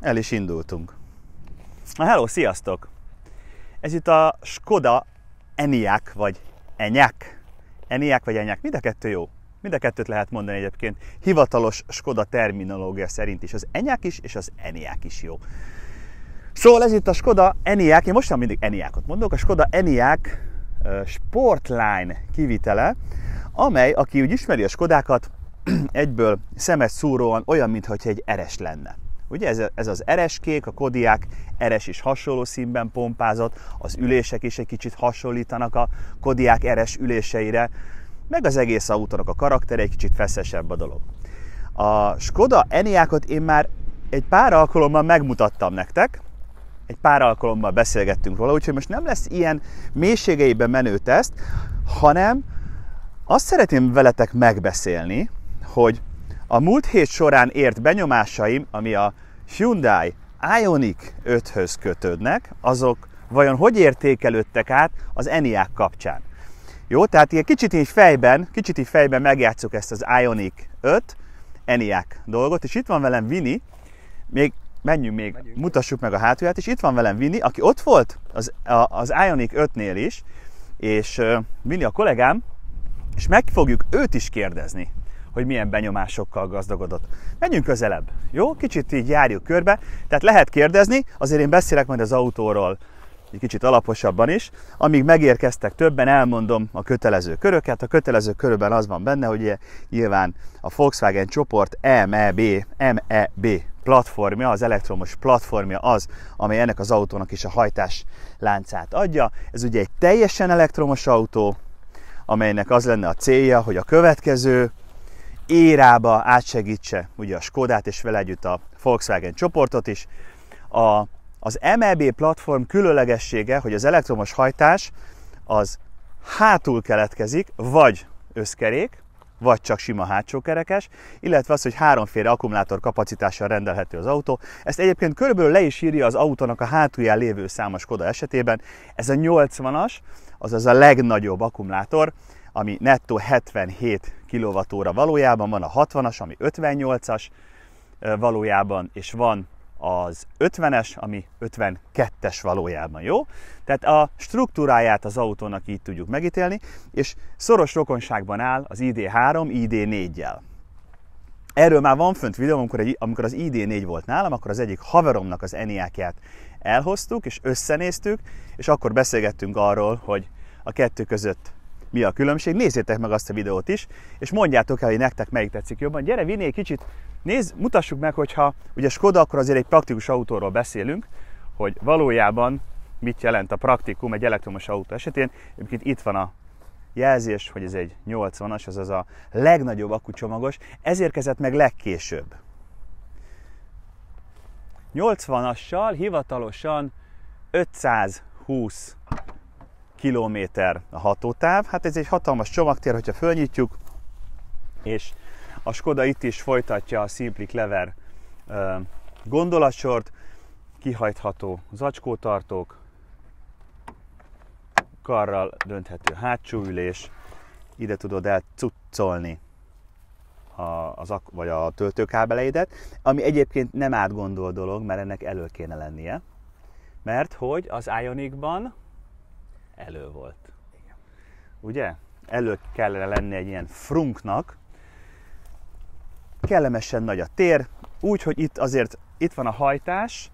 El is indultunk. Hello, sziasztok! Ez itt a Skoda Enyaq, vagy Enyaq. Enyaq vagy Enyaq, mind a kettő jó. Mind a kettőt lehet mondani egyébként. Hivatalos Skoda terminológia szerint is az Enyaq is, és az Enyaq is jó. Szóval ez itt a Skoda Enyaq, én mostan mindig Enyaqot mondok, a Skoda Enyaq Sportline kivitele, amely, aki úgy ismeri a Skodákat, egyből szemes szúróan olyan, mintha egy eres lenne. Ugye ez, ez az eres kék, a kodiák eres is hasonló színben pompázott, az ülések is egy kicsit hasonlítanak a kodiák eres üléseire, meg az egész autónak a karaktere egy kicsit feszesebb a dolog. A Skoda Enyaqot én már egy pár alkalommal megmutattam nektek, egy pár alkalommal beszélgettünk róla, úgyhogy most nem lesz ilyen mélységeiben menő teszt, hanem azt szeretném veletek megbeszélni, hogy a múlt hét során ért benyomásaim, ami a Hyundai Ioniq 5-höz kötődnek, azok vajon hogy értékelődtek át az Enyaq kapcsán. Jó, tehát ilyen kicsit így fejben, kicsit így fejben megjátszuk ezt az Ioniq 5 Enyaq dolgot, és itt van velem Vini, még menjünk még, Megyünk. mutassuk meg a hátulját, és itt van velem Vini, aki ott volt az, az Ioniq 5-nél is, és uh, Vini a kollégám, és meg fogjuk őt is kérdezni, hogy milyen benyomásokkal gazdagodott. Menjünk közelebb, jó? Kicsit így járjuk körbe, tehát lehet kérdezni, azért én beszélek majd az autóról egy kicsit alaposabban is. Amíg megérkeztek többen, elmondom a kötelező köröket. A kötelező körökben az van benne, hogy nyilván a Volkswagen csoport MEB, MEB platformja, az elektromos platformja az, amely ennek az autónak is a hajtás láncát adja. Ez ugye egy teljesen elektromos autó, amelynek az lenne a célja, hogy a következő érába átsegítse ugye a Skodát és vele együtt a Volkswagen csoportot is. A, az MEB platform különlegessége, hogy az elektromos hajtás az hátul keletkezik, vagy összkerék, vagy csak sima hátsó kerekes, illetve az, hogy háromféle akkumulátor kapacitással rendelhető az autó. Ezt egyébként körülbelül le is írja az autónak a hátulján lévő számos Skoda esetében. Ez a 80-as, azaz a legnagyobb akkumulátor, ami nettó 77 kWh valójában van, a 60-as, ami 58-as valójában, és van az 50-es, ami 52-es valójában, jó? Tehát a struktúráját az autónak így tudjuk megítélni, és szoros rokonságban áll az ID3, ID4-jel. Erről már van fönt videó, amikor, egy, amikor az ID4 volt nálam, akkor az egyik haveromnak az Eniákját elhoztuk, és összenéztük, és akkor beszélgettünk arról, hogy a kettő között mi a különbség. Nézzétek meg azt a videót is, és mondjátok el, hogy nektek melyik tetszik jobban. Gyere, vinni egy kicsit, nézd, mutassuk meg, hogyha ugye Skoda, akkor azért egy praktikus autóról beszélünk, hogy valójában mit jelent a praktikum egy elektromos autó esetén. Egyébként itt van a jelzés, hogy ez egy 80-as, azaz a legnagyobb akkucsomagos, ez érkezett meg legkésőbb. 80-assal hivatalosan 520 kilométer a hatótáv. Hát ez egy hatalmas csomagtér, hogyha fölnyitjuk, és a Skoda itt is folytatja a Simply Clever gondolatsort, kihajtható zacskótartók, karral dönthető hátsó ülés, ide tudod elcuccolni a, az, vagy a töltőkábeleidet, ami egyébként nem átgondol dolog, mert ennek elő kéne lennie, mert hogy az Ionicban elő volt. Igen. Ugye? Elő kellene lenni egy ilyen frunknak. Kellemesen nagy a tér, úgy, hogy itt azért itt van a hajtás,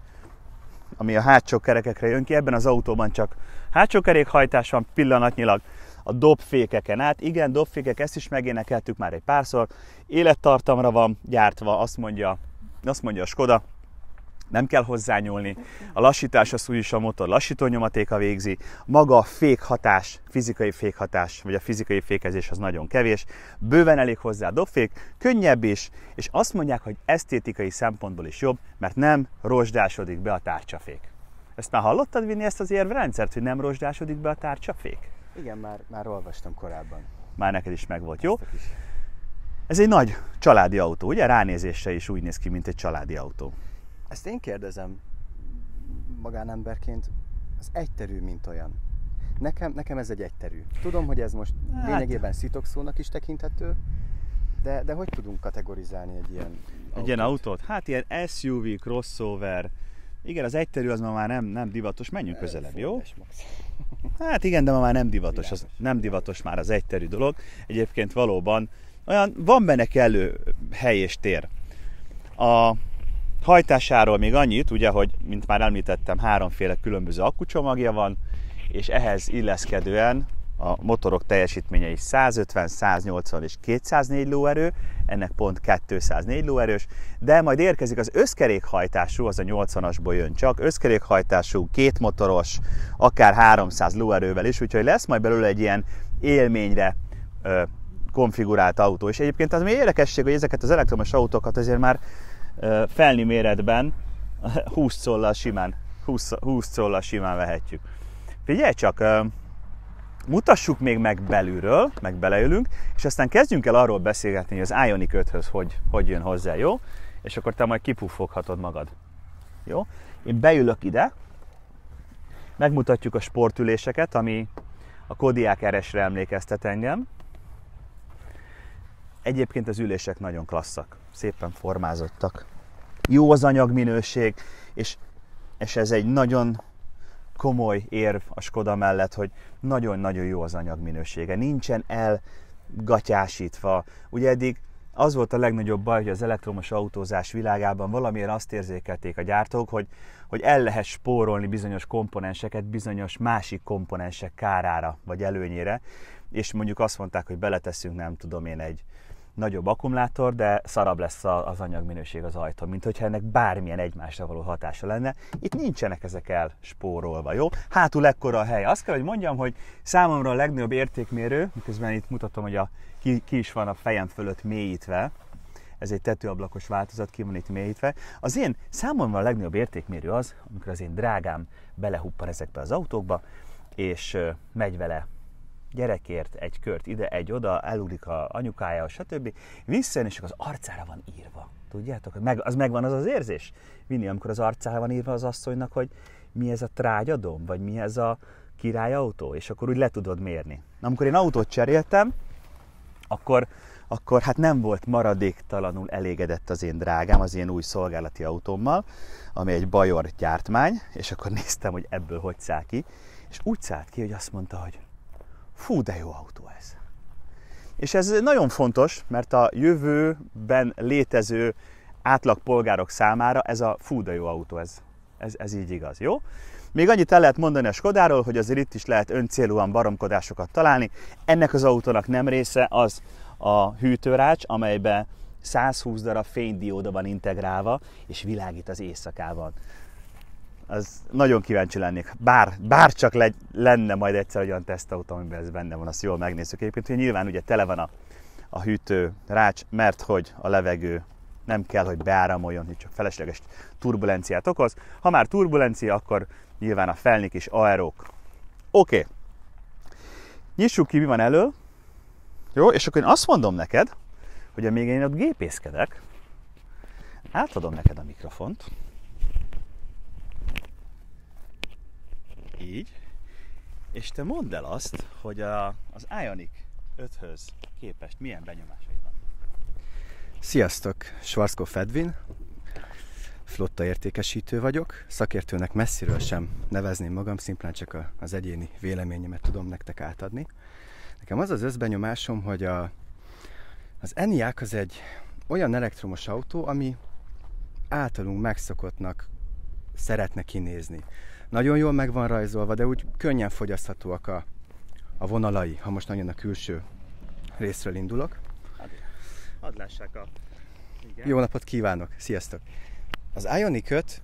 ami a hátsó kerekekre jön ki. Ebben az autóban csak hátsó kerékhajtás van pillanatnyilag a dobfékeken át. Igen, dobfékek, ezt is megénekeltük már egy párszor. Élettartamra van gyártva, azt mondja, azt mondja a Skoda, nem kell hozzányúlni. A lassítás az úgyis a motor lassító nyomatéka végzi. Maga a fékhatás, fizikai fékhatás, vagy a fizikai fékezés az nagyon kevés. Bőven elég hozzá a dobfék, könnyebb is, és azt mondják, hogy esztétikai szempontból is jobb, mert nem rozsdásodik be a tárcsafék. Ezt már hallottad vinni ezt az érvrendszert, hogy nem rozsdásodik be a tárcsafék? Igen, már, már olvastam korábban. Már neked is megvolt, jó? Ez egy nagy családi autó, ugye? Ránézésre is úgy néz ki, mint egy családi autó. Ezt én kérdezem magánemberként, az egyterű, mint olyan. Nekem, nekem ez egy egyterű. Tudom, hogy ez most hát... lényegében szitokszónak is tekinthető, de, de hogy tudunk kategorizálni egy ilyen Egy ilyen autót? Hát ilyen SUV, crossover. Igen, az egyterű az ma már nem, nem divatos. Menjünk közelebb, jó? Hát igen, de ma már nem divatos, az, nem divatos már az egyterű dolog. Egyébként valóban olyan, van benne kellő hely és tér. A hajtásáról még annyit, ugye, hogy mint már említettem, háromféle különböző akkucsomagja van, és ehhez illeszkedően a motorok teljesítménye is 150, 180 és 204 lóerő, ennek pont 204 lóerős, de majd érkezik az összkerékhajtású, az a 80-asból jön csak, összkerékhajtású, kétmotoros, akár 300 lóerővel is, úgyhogy lesz majd belőle egy ilyen élményre ö, konfigurált autó. És egyébként az még érdekesség, hogy ezeket az elektromos autókat azért már felni méretben 20 collal simán, 20, 20 collal simán vehetjük. Figyelj csak, mutassuk még meg belülről, meg beleülünk, és aztán kezdjünk el arról beszélgetni, hogy az Ioniq 5-höz hogy, hogy jön hozzá, jó? És akkor te majd kipuffoghatod magad. Jó? Én beülök ide, megmutatjuk a sportüléseket, ami a Kodiák RS-re emlékeztet engem. Egyébként az ülések nagyon klasszak, szépen formázottak. Jó az anyagminőség, és, és ez egy nagyon komoly érv a Skoda mellett, hogy nagyon-nagyon jó az anyagminősége. Nincsen elgatyásítva. Ugye eddig az volt a legnagyobb baj, hogy az elektromos autózás világában valamiért azt érzékelték a gyártók, hogy, hogy el lehet spórolni bizonyos komponenseket bizonyos másik komponensek kárára vagy előnyére, és mondjuk azt mondták, hogy beleteszünk, nem tudom én, egy, nagyobb akkumulátor, de szarabb lesz az anyagminőség az ajtón, mint hogyha ennek bármilyen egymásra való hatása lenne. Itt nincsenek ezek el spórolva, jó? Hátul ekkora a hely. Azt kell, hogy mondjam, hogy számomra a legnagyobb értékmérő, miközben itt mutatom, hogy a, ki, ki is van a fejem fölött mélyítve, ez egy tetőablakos változat, ki van itt mélyítve. Az én számomra a legnagyobb értékmérő az, amikor az én drágám belehuppan ezekbe az autókba, és megy vele gyerekért egy kört ide, egy oda, elugrik a anyukája, stb. Visszajön, és az arcára van írva. Tudjátok, meg, az megvan az az érzés? Vinni, amikor az arcára van írva az asszonynak, hogy mi ez a trágyadom, vagy mi ez a királyautó, és akkor úgy le tudod mérni. Amikor én autót cseréltem, akkor, akkor hát nem volt maradéktalanul elégedett az én drágám, az én új szolgálati autómmal, ami egy Bajor gyártmány, és akkor néztem, hogy ebből hogy száll ki, és úgy szállt ki, hogy azt mondta, hogy fú, de jó autó ez. És ez nagyon fontos, mert a jövőben létező átlagpolgárok számára ez a fú, de jó autó, ez, ez, ez így igaz, jó? Még annyit el lehet mondani a Skodáról, hogy azért itt is lehet öncélúan baromkodásokat találni. Ennek az autónak nem része az a hűtőrács, amelybe 120 darab fénydióda van integrálva, és világít az éjszakában az nagyon kíváncsi lennék. Bár, bár csak le, lenne majd egyszer olyan tesztautó, amiben ez benne van, azt jól megnézzük egyébként, hogy nyilván ugye tele van a, a hűtő rács, mert hogy a levegő nem kell, hogy beáramoljon, hogy csak felesleges turbulenciát okoz. Ha már turbulencia, akkor nyilván a felnik is aerók. Oké. Okay. Nyissuk ki, mi van elő. Jó, és akkor én azt mondom neked, hogy amíg én ott gépészkedek, átadom neked a mikrofont, Így. És te mondd el azt, hogy a, az Ionic 5-höz képest milyen benyomásai van. Sziasztok! Schwarzkopf Edwin, flotta értékesítő vagyok. Szakértőnek messziről sem nevezném magam, szimplán csak az egyéni véleményemet tudom nektek átadni. Nekem az az összbenyomásom, hogy a, az Enyaq az egy olyan elektromos autó, ami általunk megszokottnak szeretne kinézni nagyon jól meg van rajzolva, de úgy könnyen fogyaszthatóak a, a vonalai, ha most nagyon a külső részről indulok. Hadd lássák a... Igen. Jó napot kívánok, sziasztok! Az Ioniq 5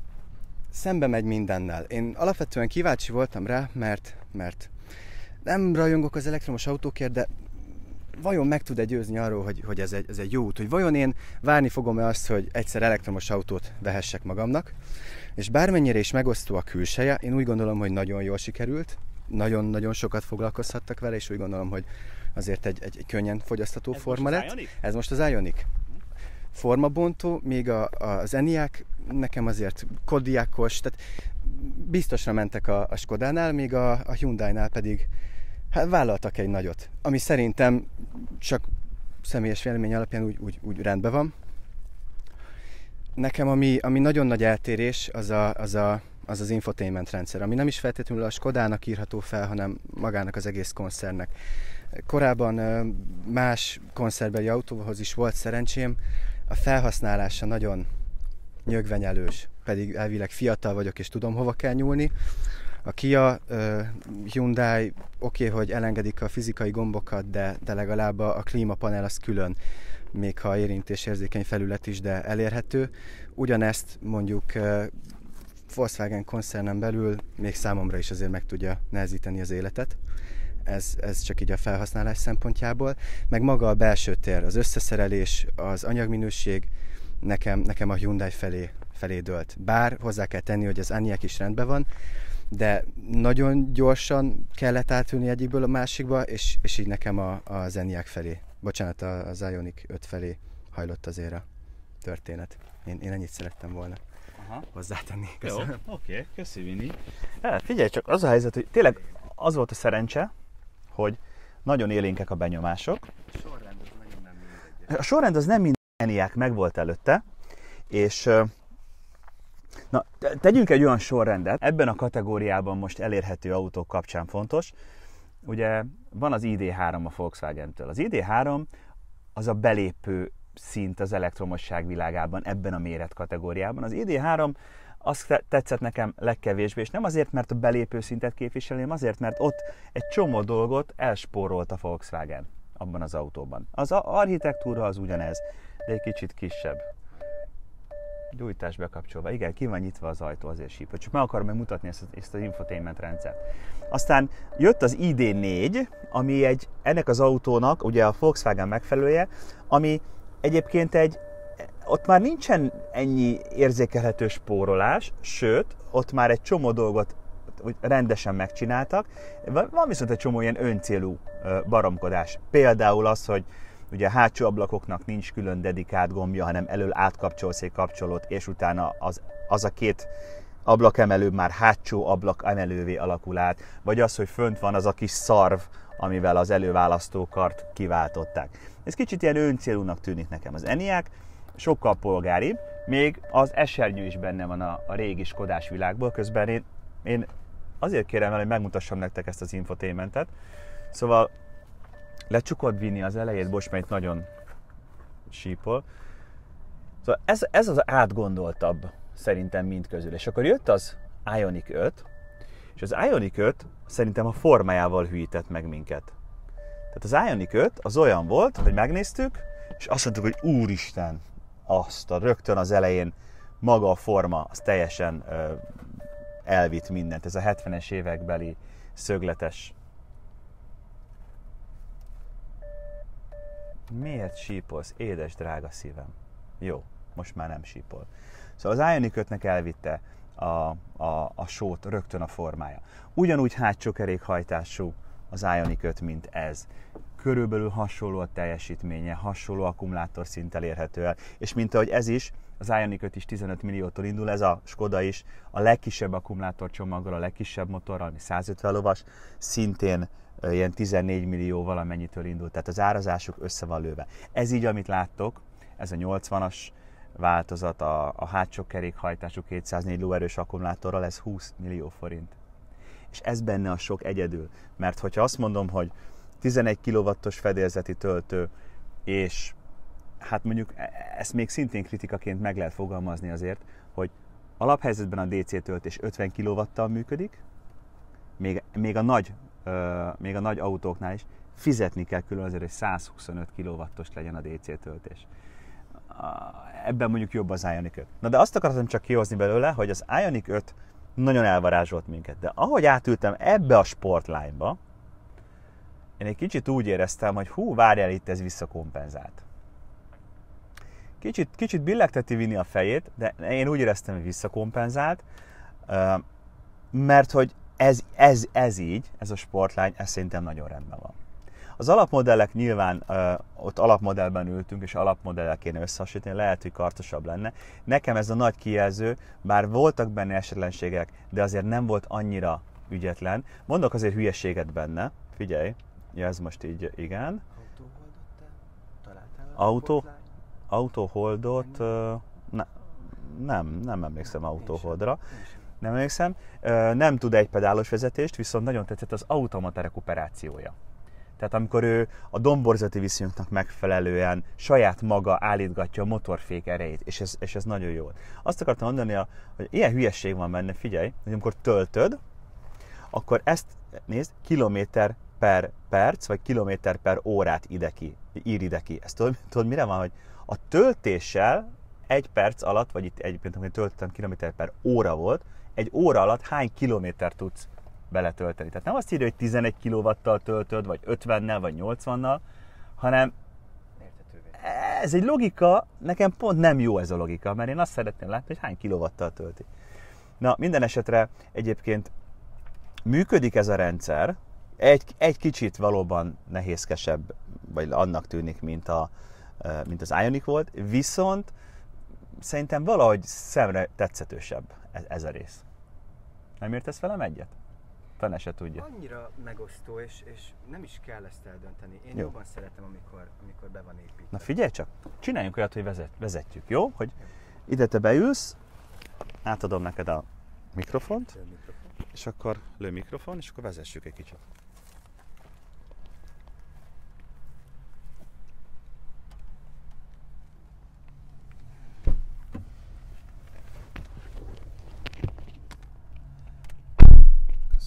szembe megy mindennel. Én alapvetően kíváncsi voltam rá, mert, mert nem rajongok az elektromos autókért, de vajon meg tud-e győzni arról, hogy, hogy ez, egy, ez egy jó út, hogy vajon én várni fogom-e azt, hogy egyszer elektromos autót vehessek magamnak, és bármennyire is megosztó a külseje, én úgy gondolom, hogy nagyon jól sikerült, nagyon-nagyon sokat foglalkozhattak vele, és úgy gondolom, hogy azért egy, egy, egy könnyen fogyasztható Ez forma most lett. Ioniq? Ez most az Ioniq. Formabontó, még a, a, az Enyaq nekem azért kodiákos, tehát biztosra mentek a, a Skodánál, még a, a Hyundai-nál pedig hát vállaltak egy nagyot, ami szerintem csak személyes vélemény alapján úgy, úgy, úgy rendben van. Nekem ami, ami nagyon nagy eltérés, az a, az a az az infotainment rendszer, ami nem is feltétlenül a Skodának írható fel, hanem magának az egész koncernek. Korábban más koncertbeli autóhoz is volt szerencsém, a felhasználása nagyon nyögvenyelős, pedig elvileg fiatal vagyok és tudom hova kell nyúlni. A Kia, Hyundai, oké, okay, hogy elengedik a fizikai gombokat, de, de legalább a, klímapanel az külön, még ha érintésérzékeny felület is, de elérhető. Ugyanezt mondjuk Volkswagen koncernen belül még számomra is azért meg tudja nehezíteni az életet. Ez, ez csak így a felhasználás szempontjából. Meg maga a belső tér, az összeszerelés, az anyagminőség nekem, nekem a Hyundai felé, felé dölt. Bár hozzá kell tenni, hogy az Aniak is rendben van, de nagyon gyorsan kellett átülni egyikből a másikba, és, és így nekem a, a Eniac felé, bocsánat, az Ionic 5 felé hajlott azért a történet. Én, én ennyit szerettem volna. Aha. hozzátenni. Köszönöm. Jó, oké, okay, köszi Vini. Hát, figyelj csak, az a helyzet, hogy tényleg az volt a szerencse, hogy nagyon élénkek a benyomások. A sorrend az nagyon nem mindegy. A sorrend az nem mindeniák meg volt előtte, és Na, tegyünk egy olyan sorrendet, ebben a kategóriában most elérhető autók kapcsán fontos. Ugye van az ID3 a Volkswagen-től. Az ID3 az a belépő szint az elektromosság világában ebben a méret kategóriában. Az ID3 azt tetszett nekem legkevésbé, és nem azért, mert a belépő szintet képviseli, azért, mert ott egy csomó dolgot elspórolt a Volkswagen abban az autóban. Az architektúra az ugyanez, de egy kicsit kisebb. Gyújtás bekapcsolva. Igen, ki van nyitva az ajtó, azért sípol. Csak meg akarom megmutatni ezt, ezt az infotainment rendszert. Aztán jött az ID4, ami egy, ennek az autónak, ugye a Volkswagen megfelelője, ami Egyébként egy, ott már nincsen ennyi érzékelhető spórolás, sőt, ott már egy csomó dolgot rendesen megcsináltak. Van viszont egy csomó ilyen öncélú baromkodás. Például az, hogy ugye a hátsó ablakoknak nincs külön dedikált gombja, hanem elől átkapcsolsz egy kapcsolót, és utána az, az a két ablakemelő már hátsó ablakemelővé alakul át, vagy az, hogy fönt van az a kis szarv, amivel az előválasztókart kiváltották. Ez kicsit ilyen öncélúnak tűnik nekem. Az Eniak sokkal polgári, még az esernyő is benne van a, a régi Skodás világból, közben én, én azért kérem el, hogy megmutassam nektek ezt az infotainmentet. Szóval lecsukod vinni az elejét, most mert nagyon sípol. Szóval ez, ez az átgondoltabb szerintem mind közül. És akkor jött az Ionic 5, és az Ionic 5 szerintem a formájával hűített meg minket. Tehát az Ionic 5 az olyan volt, hogy megnéztük, és azt mondtuk, hogy úristen, azt a rögtön az elején maga a forma, az teljesen ö, elvitt mindent. Ez a 70-es évekbeli szögletes. Miért sípolsz, édes drága szívem? Jó, most már nem sípol. Szóval az Ionic 5-nek elvitte a, a, a sót rögtön a formája. Ugyanúgy hátsó kerékhajtású az Ioniq 5, mint ez. Körülbelül hasonló a teljesítménye, hasonló akkumulátor szint elérhető el, és mint ahogy ez is, az Ioniq 5 is 15 milliótól indul, ez a Skoda is a legkisebb akkumulátorcsomaggal, a legkisebb motorral, ami 150 lovas, szintén ilyen 14 millió valamennyitől indul, tehát az árazásuk össze van lőve. Ez így, amit láttok, ez a 80-as változat, a, a hátsó kerékhajtású 204 lóerős akkumulátorral, ez 20 millió forint és ez benne a sok egyedül. Mert hogyha azt mondom, hogy 11 kW-os fedélzeti töltő, és hát mondjuk e- ezt még szintén kritikaként meg lehet fogalmazni azért, hogy alaphelyzetben a DC töltés 50 kW-tal működik, még, még, a nagy, ö, még a nagy autóknál is fizetni kell külön azért, hogy 125 kW-os legyen a DC töltés. Ebben mondjuk jobb az Ioniq 5. Na de azt akartam csak kihozni belőle, hogy az Ioniq 5 nagyon elvarázsolt minket. De ahogy átültem ebbe a sportlányba, én egy kicsit úgy éreztem, hogy hú, várjál, itt ez visszakompenzált. Kicsit, kicsit billegteti vinni a fejét, de én úgy éreztem, hogy visszakompenzált, mert hogy ez, ez, ez így, ez a sportlány, ez szerintem nagyon rendben van. Az alapmodellek nyilván ott alapmodellben ültünk, és alapmodellel kéne összehasonlítani, lehet, hogy kartosabb lenne. Nekem ez a nagy kijelző, bár voltak benne esetlenségek, de azért nem volt annyira ügyetlen. Mondok azért hülyeséget benne, figyelj, ja, ez most így, igen. Auto, autóholdot, na, Nem, nem emlékszem autóholdra. Nem emlékszem. Nem tud egy pedálos vezetést, viszont nagyon tetszett az automata rekuperációja. Tehát amikor ő a domborzati viszonyoknak megfelelően saját maga állítgatja a motorfék erejét, és ez, és ez nagyon jó. Azt akartam mondani, hogy ilyen hülyesség van benne, figyelj, hogy amikor töltöd, akkor ezt, nézd, kilométer per perc, vagy kilométer per órát ide ki, ír ide ki. Ezt tudod, tudod mire van, hogy a töltéssel egy perc alatt, vagy itt egyébként, amikor töltöttem, kilométer per óra volt, egy óra alatt hány kilométer tudsz beletölteni. Tehát nem azt írja, hogy 11 kilovattal töltöd, vagy 50-nel, vagy 80-nal, hanem ez egy logika, nekem pont nem jó ez a logika, mert én azt szeretném látni, hogy hány kilovattal tölti. Na, minden esetre egyébként működik ez a rendszer, egy, egy kicsit valóban nehézkesebb, vagy annak tűnik, mint, a, mint az Ionic volt, viszont szerintem valahogy szemre tetszetősebb ez, ez a rész. Nem értesz velem egyet? Fene se tudja. Annyira megosztó, és, és nem is kell ezt eldönteni. Én Jó. jó. jobban szeretem, amikor, amikor be van építve. Na figyelj csak, csináljunk olyat, hogy vezet, vezetjük, jó? Hogy ide te beülsz, átadom neked a mikrofont, mikrofon. és akkor lő mikrofon, és akkor vezessük egy kicsit.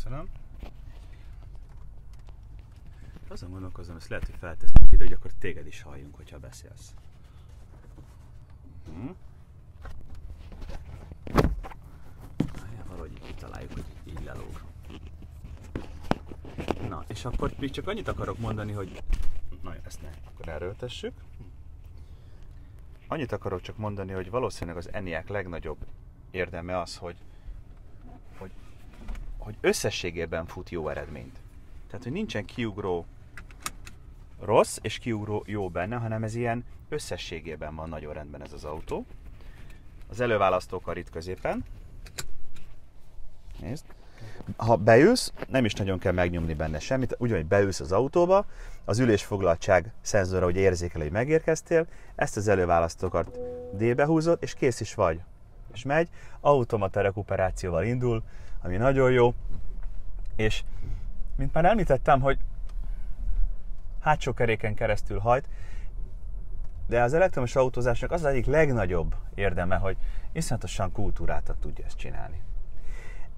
Köszönöm. Azon gondolkozom, ezt lehet, hogy felteszem ide, hogy akkor téged is halljunk, hogyha beszélsz. Hm? Valahogy kitaláljuk, hogy így lelóg. Na, és akkor még csak annyit akarok mondani, hogy... Na, ezt ne, akkor erőltessük. Annyit akarok csak mondani, hogy valószínűleg az ENIAC legnagyobb érdeme az, hogy, hogy összességében fut jó eredményt. Tehát, hogy nincsen kiugró rossz és kiugró jó benne, hanem ez ilyen összességében van nagyon rendben ez az autó. Az előválasztókar itt középen. Nézd. Ha beülsz, nem is nagyon kell megnyomni benne semmit, ugyanúgy beülsz az autóba, az ülésfoglaltság szenzora hogy érzékel, hogy megérkeztél, ezt az előválasztókart D-be húzod, és kész is vagy. És megy, automata rekuperációval indul, ami nagyon jó, és mint már említettem, hogy hátsó keréken keresztül hajt, de az elektromos autózásnak az az egyik legnagyobb érdeme, hogy iszonyatosan kultúrátat tudja ezt csinálni.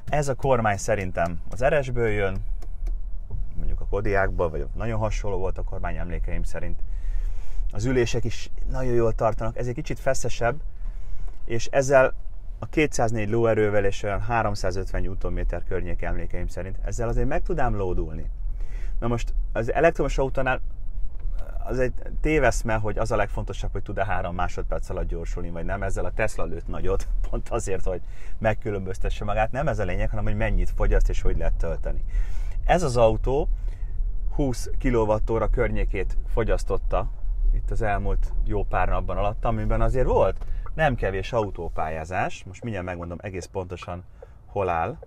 Ez a kormány szerintem az RS-ből jön, mondjuk a Kodiákból, vagy nagyon hasonló volt a kormány emlékeim szerint. Az ülések is nagyon jól tartanak, ez egy kicsit feszesebb, és ezzel a 204 lóerővel és olyan 350 Nm környék emlékeim szerint, ezzel azért meg tudám lódulni. Na most az elektromos autónál az egy téveszme, hogy az a legfontosabb, hogy tud-e három másodperc alatt gyorsulni, vagy nem. Ezzel a Tesla lőtt nagyot, pont azért, hogy megkülönböztesse magát. Nem ez a lényeg, hanem hogy mennyit fogyaszt és hogy lehet tölteni. Ez az autó 20 kWh környékét fogyasztotta itt az elmúlt jó pár napban alatt, amiben azért volt nem kevés autópályázás. Most mindjárt megmondom egész pontosan, hol áll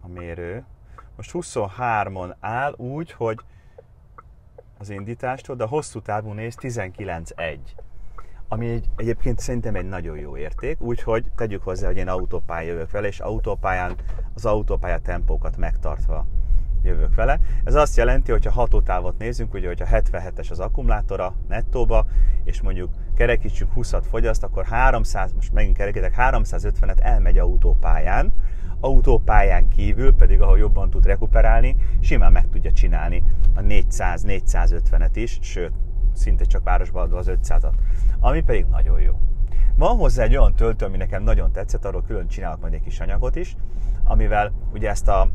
a mérő. Most 23-on áll úgy, hogy az indítástól, de a hosszú távú néz 19.1. Ami egy, egyébként szerintem egy nagyon jó érték, úgyhogy tegyük hozzá, hogy én autópálya jövök vele, és autópályán az autópálya tempókat megtartva jövök vele. Ez azt jelenti, hogy ha hatótávot nézünk, ugye, hogyha 77-es az akkumulátora nettóba, és mondjuk kerekítsünk 20-at fogyaszt, akkor 300, most megint kerekítek, 350-et elmegy autópályán, autópályán kívül pedig, ahol jobban tud rekuperálni, simán meg tudja csinálni a 400-450-et is, sőt, szinte csak városban adva az 500-at, ami pedig nagyon jó. Van hozzá egy olyan töltő, ami nekem nagyon tetszett, arról külön csinálok majd egy kis anyagot is, amivel ugye ezt a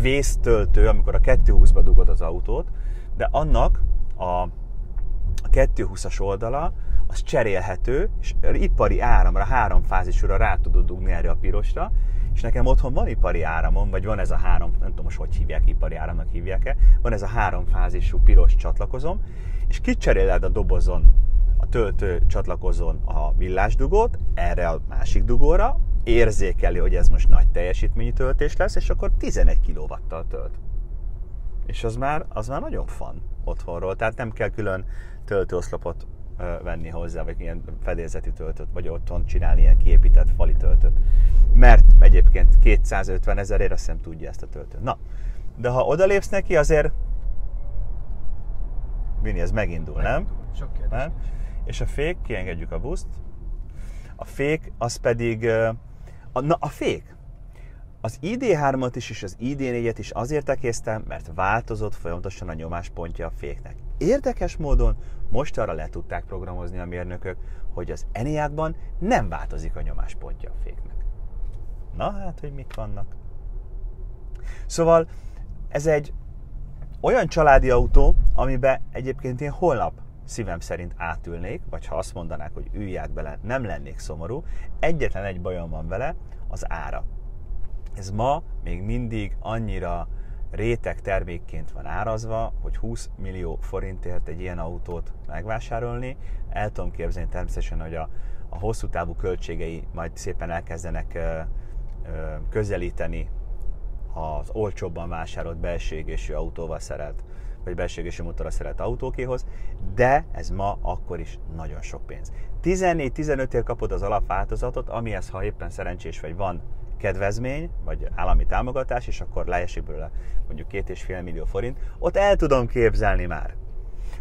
vésztöltő, amikor a 220-ba dugod az autót, de annak a, a 220-as oldala az cserélhető, és ipari áramra, háromfázisúra rá tudod dugni erre a pirosra, és nekem otthon van ipari áramon, vagy van ez a három, nem tudom most hogy hívják, ipari áramnak hívják-e, van ez a háromfázisú piros csatlakozom, és kicseréled a dobozon, a töltő csatlakozón a villásdugót, erre a másik dugóra, érzékeli, hogy ez most nagy teljesítményű töltés lesz, és akkor 11 kW-tal tölt. És az már, az már nagyon fan otthonról, tehát nem kell külön töltőoszlopot venni hozzá, vagy ilyen fedélzeti töltőt, vagy otthon csinálni ilyen kiépített fali töltőt. Mert egyébként 250 ezerért azt hiszem tudja ezt a töltőt. Na, de ha odalépsz neki, azért Vini, ez megindul, nem? Sok kérdés. nem? És a fék, kiengedjük a buszt. A fék, az pedig... A, na, a fék! Az ID3-at is és az ID4-et is azért ekésztem, mert változott folyamatosan a nyomáspontja a féknek. Érdekes módon most arra le tudták programozni a mérnökök, hogy az Enyaqban nem változik a nyomáspontja a féknek. Na hát, hogy mik vannak. Szóval ez egy olyan családi autó, amiben egyébként én holnap szívem szerint átülnék, vagy ha azt mondanák, hogy ülj át bele, nem lennék szomorú. Egyetlen egy bajom van vele, az ára. Ez ma még mindig annyira réteg termékként van árazva, hogy 20 millió forintért egy ilyen autót megvásárolni. El tudom képzelni természetesen, hogy a, a hosszú távú költségei majd szépen elkezdenek ö, ö, közelíteni az olcsóbban vásárolt belső égésű autóval szerelt, vagy belső égésű motorra szerelt autókéhoz, de ez ma akkor is nagyon sok pénz. 14-15 ér kapod az alapváltozatot, amihez ha éppen szerencsés vagy van kedvezmény, vagy állami támogatás, és akkor leesik belőle mondjuk két és fél millió forint, ott el tudom képzelni már.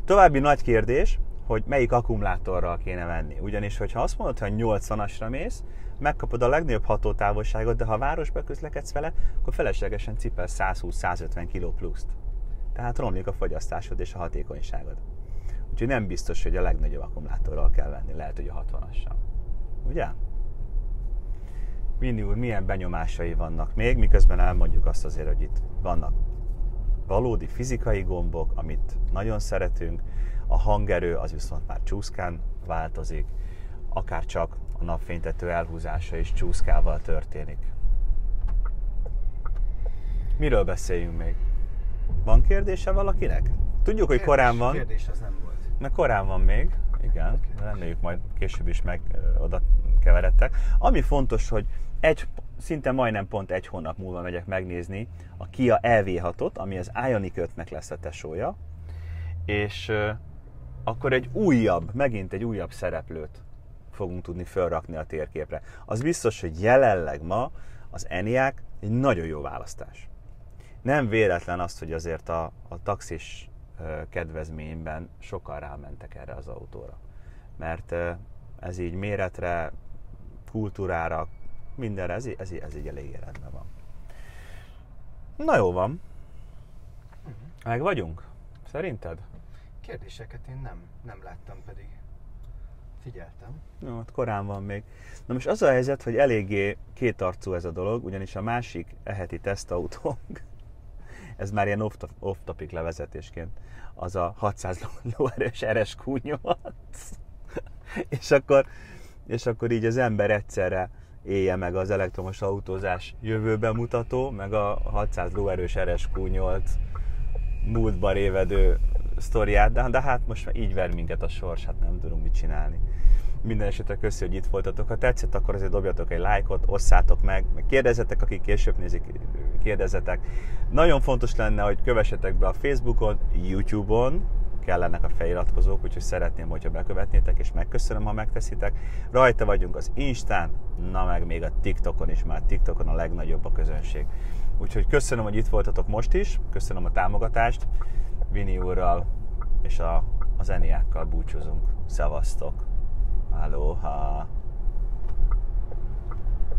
További nagy kérdés, hogy melyik akkumulátorral kéne menni. Ugyanis, hogyha azt mondod, hogy 80-asra mész, megkapod a legnagyobb hatótávolságot, de ha városba közlekedsz vele, akkor feleslegesen cipel 120-150 kg pluszt. Tehát romlik a fogyasztásod és a hatékonyságod. Úgyhogy nem biztos, hogy a legnagyobb akkumulátorral kell venni, lehet, hogy a 60-assal. Ugye? Vini úr, milyen benyomásai vannak még, miközben elmondjuk azt azért, hogy itt vannak valódi fizikai gombok, amit nagyon szeretünk, a hangerő az viszont már csúszkán változik, akár csak a napfénytető elhúzása is csúszkával történik. Miről beszéljünk még? Van kérdése valakinek? Tudjuk, hogy korán van. Kérdés az nem volt. Na korán van még, igen, reméljük majd később is meg ö, oda keveredtek. Ami fontos, hogy egy, szinte majdnem pont egy hónap múlva megyek megnézni a Kia EV6-ot, ami az Ioniq 5-nek lesz a tesója, és ö, akkor egy újabb, megint egy újabb szereplőt fogunk tudni felrakni a térképre. Az biztos, hogy jelenleg ma az ENIAC egy nagyon jó választás. Nem véletlen azt, hogy azért a, a taxis kedvezményben sokan rámentek erre az autóra. Mert ez így méretre, kultúrára, mindenre, ez, így- ez, ez így elég rendben van. Na jó van. Meg vagyunk? Szerinted? Kérdéseket én nem, nem láttam pedig. Figyeltem. Jó, hát korán van még. Na most az a helyzet, hogy eléggé kétarcú ez a dolog, ugyanis a másik eheti tesztautónk, ez már ilyen off- off-topic levezetésként, az a 600 lóerős RSQ8. és, akkor, és akkor így az ember egyszerre élje meg az elektromos autózás jövőben mutató, meg a 600 lóerős RSQ8 múltba révedő sztoriát, de, de hát most már így ver minket a sors, hát nem tudunk mit csinálni. Minden esetre köszi, hogy itt voltatok. Ha tetszett, akkor azért dobjatok egy lájkot, osszátok meg, kérdezzetek, akik később nézik, kérdezzetek. Nagyon fontos lenne, hogy kövessetek be a Facebookon, YouTube-on, kellenek a feliratkozók, úgyhogy szeretném, hogyha bekövetnétek, és megköszönöm, ha megteszitek. Rajta vagyunk az Instán, na meg még a TikTokon is, már TikTokon a legnagyobb a közönség. Úgyhogy köszönöm, hogy itt voltatok most is, köszönöm a támogatást, Vini úrral és a, az Eniákkal búcsúzunk. Szevasztok! 哈喽哈。